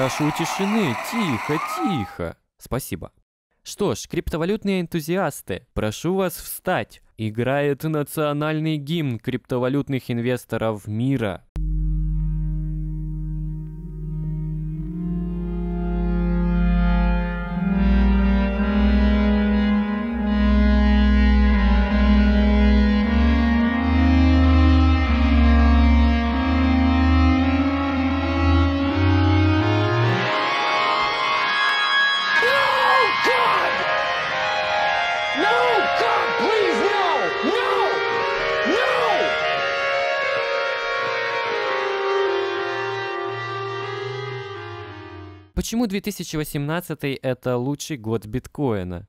Прошу тишины, тихо, тихо. Спасибо. Что ж, криптовалютные энтузиасты, прошу вас встать. Играет национальный гимн криптовалютных инвесторов мира. Почему 2018 это лучший год биткоина?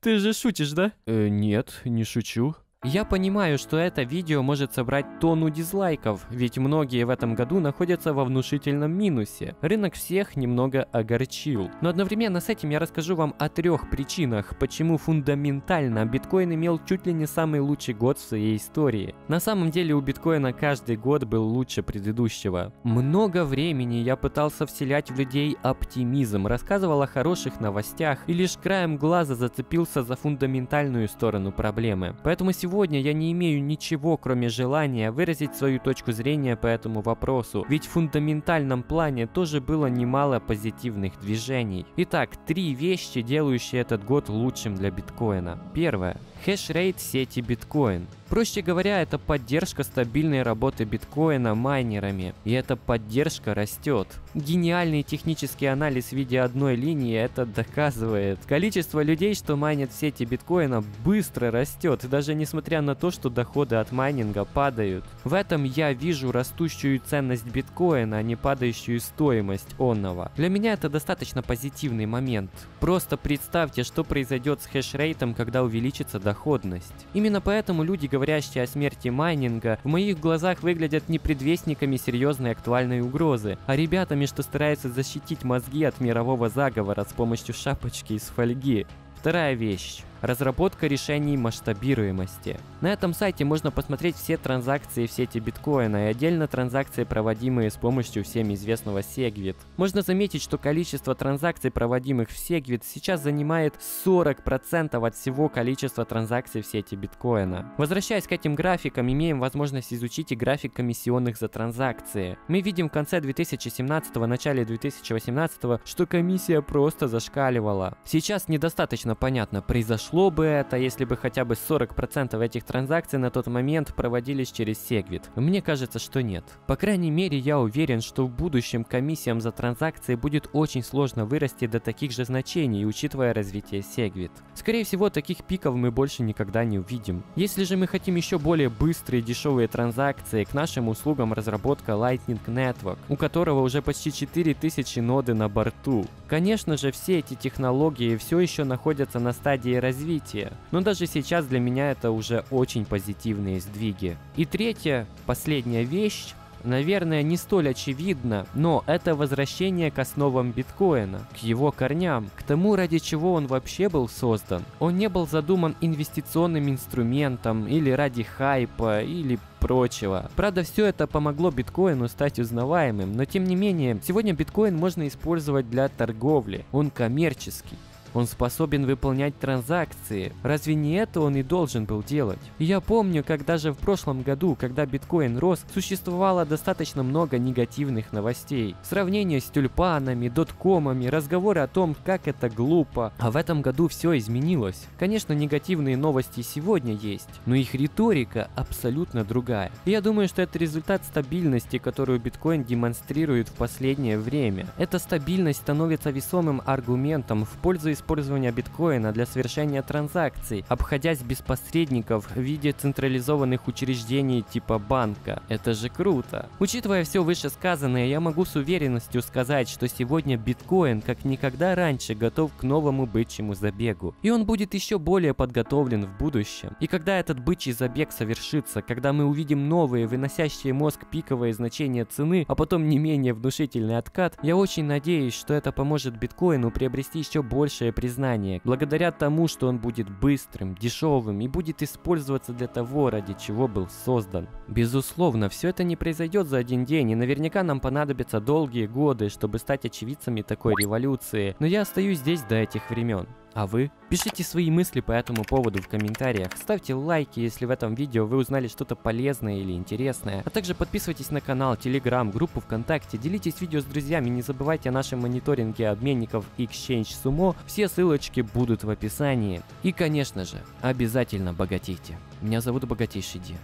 Ты же шутишь, да? Э, нет, не шучу. Я понимаю, что это видео может собрать тонну дизлайков, ведь многие в этом году находятся во внушительном минусе. Рынок всех немного огорчил. Но одновременно с этим я расскажу вам о трех причинах, почему фундаментально биткоин имел чуть ли не самый лучший год в своей истории. На самом деле у биткоина каждый год был лучше предыдущего. Много времени я пытался вселять в людей оптимизм, рассказывал о хороших новостях и лишь краем глаза зацепился за фундаментальную сторону проблемы. Поэтому сегодня Сегодня я не имею ничего, кроме желания выразить свою точку зрения по этому вопросу, ведь в фундаментальном плане тоже было немало позитивных движений. Итак, три вещи, делающие этот год лучшим для биткоина. Первое. Хешрейт сети биткоин. Проще говоря, это поддержка стабильной работы биткоина майнерами, и эта поддержка растет. Гениальный технический анализ в виде одной линии это доказывает. Количество людей, что майнят в сети биткоина, быстро растет, даже несмотря на то, что доходы от майнинга падают. В этом я вижу растущую ценность биткоина, а не падающую стоимость онного. Для меня это достаточно позитивный момент. Просто представьте, что произойдет с хешрейтом, когда увеличится доходность. Именно поэтому люди говорящие о смерти майнинга, в моих глазах выглядят не предвестниками серьезной актуальной угрозы, а ребятами, что стараются защитить мозги от мирового заговора с помощью шапочки из фольги. Вторая вещь. Разработка решений масштабируемости. На этом сайте можно посмотреть все транзакции в сети биткоина и отдельно транзакции, проводимые с помощью всем известного Segwit. Можно заметить, что количество транзакций, проводимых в Segwit, сейчас занимает 40% от всего количества транзакций в сети биткоина. Возвращаясь к этим графикам, имеем возможность изучить и график комиссионных за транзакции. Мы видим в конце 2017 начале 2018 что комиссия просто зашкаливала. Сейчас недостаточно понятно, произошло произошло бы это, если бы хотя бы 40% этих транзакций на тот момент проводились через Segwit? Мне кажется, что нет. По крайней мере, я уверен, что в будущем комиссиям за транзакции будет очень сложно вырасти до таких же значений, учитывая развитие Segwit. Скорее всего, таких пиков мы больше никогда не увидим. Если же мы хотим еще более быстрые дешевые транзакции, к нашим услугам разработка Lightning Network, у которого уже почти 4000 ноды на борту. Конечно же, все эти технологии все еще находятся на стадии развития развития. Но даже сейчас для меня это уже очень позитивные сдвиги. И третья, последняя вещь, наверное, не столь очевидно, но это возвращение к основам биткоина, к его корням, к тому, ради чего он вообще был создан. Он не был задуман инвестиционным инструментом или ради хайпа или прочего. Правда, все это помогло биткоину стать узнаваемым, но тем не менее, сегодня биткоин можно использовать для торговли, он коммерческий. Он способен выполнять транзакции. Разве не это он и должен был делать? я помню, как даже в прошлом году, когда биткоин рос, существовало достаточно много негативных новостей. Сравнение с тюльпанами, доткомами, разговоры о том, как это глупо. А в этом году все изменилось. Конечно, негативные новости сегодня есть, но их риторика абсолютно другая. И я думаю, что это результат стабильности, которую биткоин демонстрирует в последнее время. Эта стабильность становится весомым аргументом в пользу использования использования биткоина для совершения транзакций, обходясь без посредников в виде централизованных учреждений типа банка. Это же круто. Учитывая все вышесказанное, я могу с уверенностью сказать, что сегодня биткоин как никогда раньше готов к новому бычьему забегу. И он будет еще более подготовлен в будущем. И когда этот бычий забег совершится, когда мы увидим новые, выносящие мозг пиковые значения цены, а потом не менее внушительный откат, я очень надеюсь, что это поможет биткоину приобрести еще большее большее признание, благодаря тому, что он будет быстрым, дешевым и будет использоваться для того, ради чего был создан. Безусловно, все это не произойдет за один день, и наверняка нам понадобятся долгие годы, чтобы стать очевидцами такой революции, но я остаюсь здесь до этих времен. А вы? Пишите свои мысли по этому поводу в комментариях, ставьте лайки, если в этом видео вы узнали что-то полезное или интересное, а также подписывайтесь на канал, телеграм, группу ВКонтакте, делитесь видео с друзьями, не забывайте о нашем мониторинге обменников Exchange Sumo, все ссылочки будут в описании. И конечно же, обязательно богатейте. Меня зовут Богатейший Ди.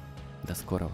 До скорого.